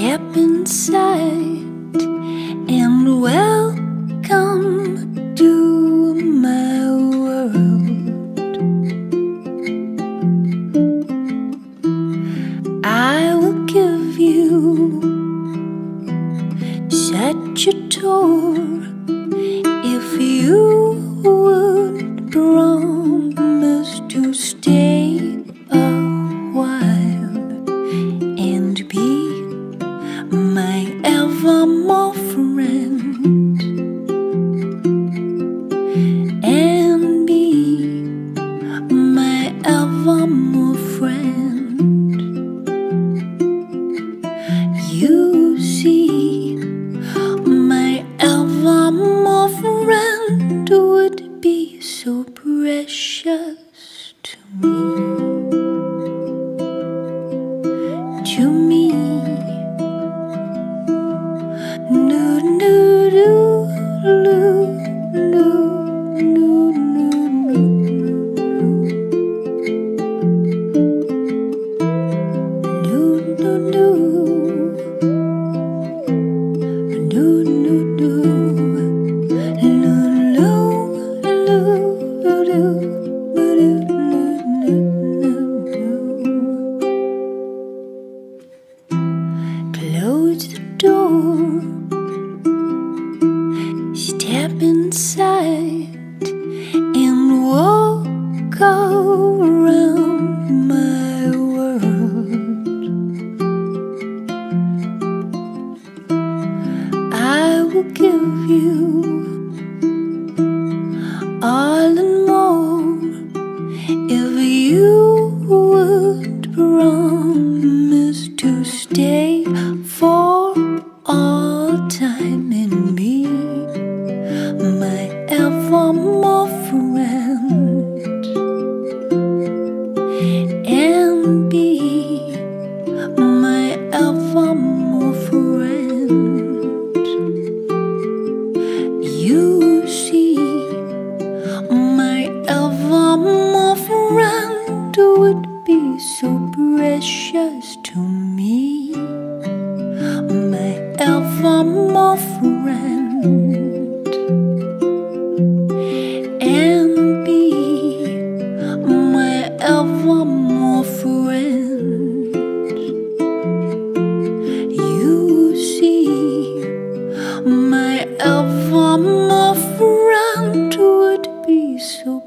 step inside and welcome to my world. I will give you such a tour if you would draw. step inside and walk around my world. I will give you all and more if you would run. My ever so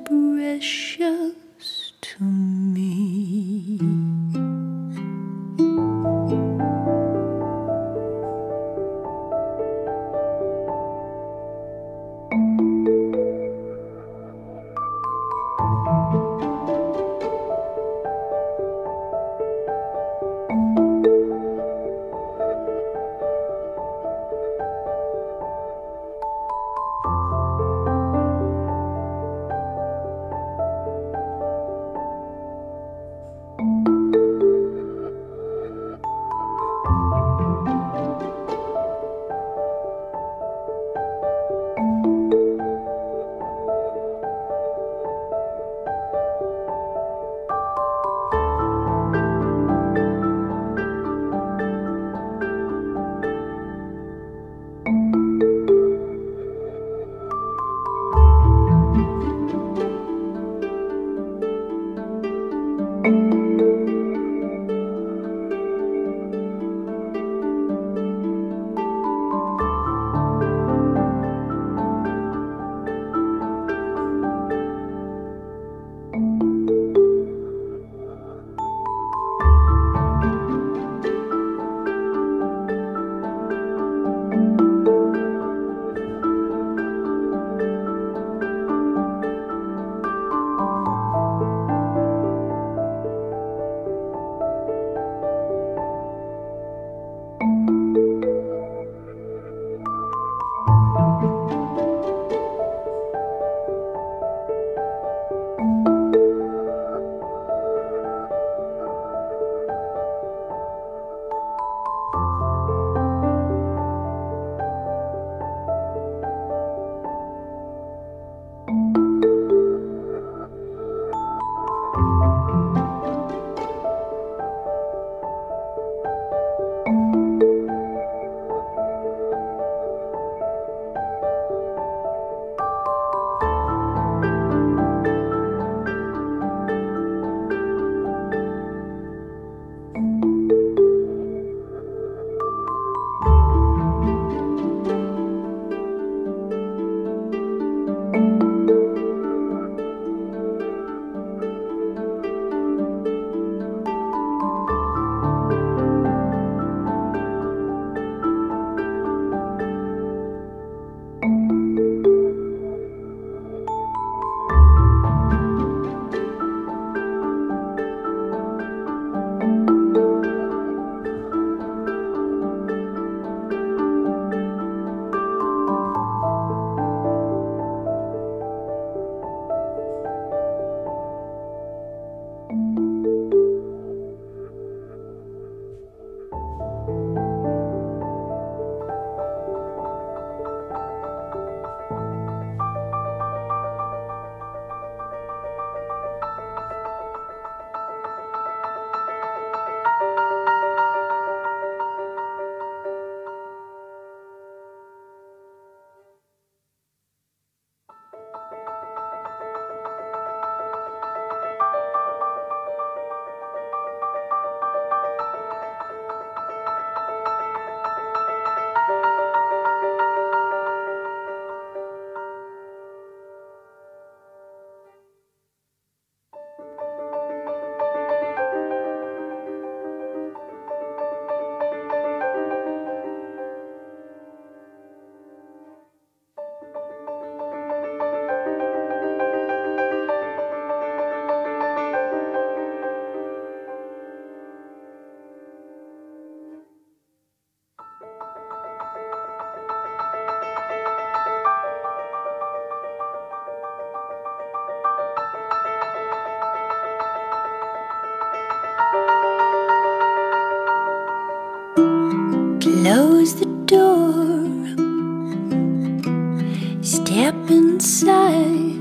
inside,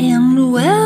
and welcome